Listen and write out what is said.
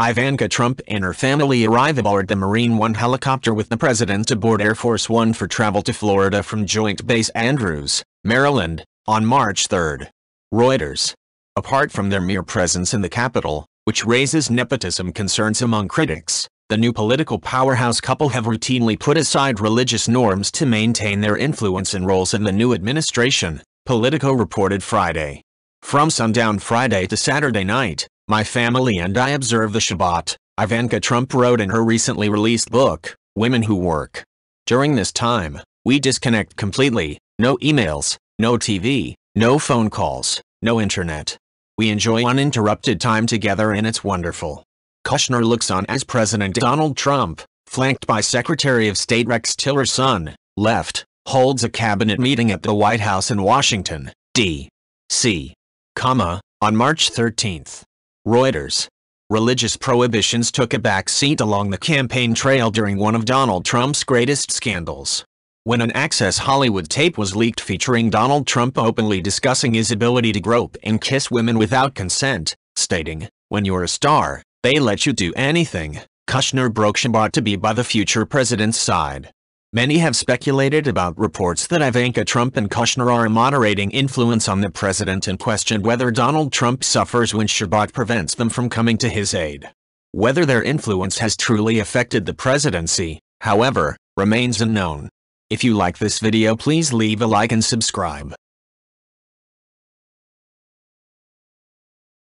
Ivanka Trump and her family arrive aboard the Marine One helicopter with the president aboard Air Force One for travel to Florida from Joint Base Andrews, Maryland, on March 3. Reuters. Apart from their mere presence in the capital, which raises nepotism concerns among critics, the new political powerhouse couple have routinely put aside religious norms to maintain their influence and roles in the new administration, Politico reported Friday. From sundown Friday to Saturday night, my family and I observe the Shabbat, Ivanka Trump wrote in her recently released book, Women Who Work. During this time, we disconnect completely, no emails, no TV, no phone calls, no internet. We enjoy uninterrupted time together and it's wonderful. Kushner looks on as President Donald Trump, flanked by Secretary of State Rex Tillerson, left, holds a cabinet meeting at the White House in Washington, D.C., on March 13th. Reuters. Religious prohibitions took a back seat along the campaign trail during one of Donald Trump's greatest scandals. When an Access Hollywood tape was leaked featuring Donald Trump openly discussing his ability to grope and kiss women without consent, stating, when you're a star, they let you do anything, Kushner broke Shabbat to be by the future president's side. Many have speculated about reports that Ivanka Trump and Kushner are a moderating influence on the president and questioned whether Donald Trump suffers when Shabbat prevents them from coming to his aid. Whether their influence has truly affected the presidency, however, remains unknown. If you like this video please leave a like and subscribe.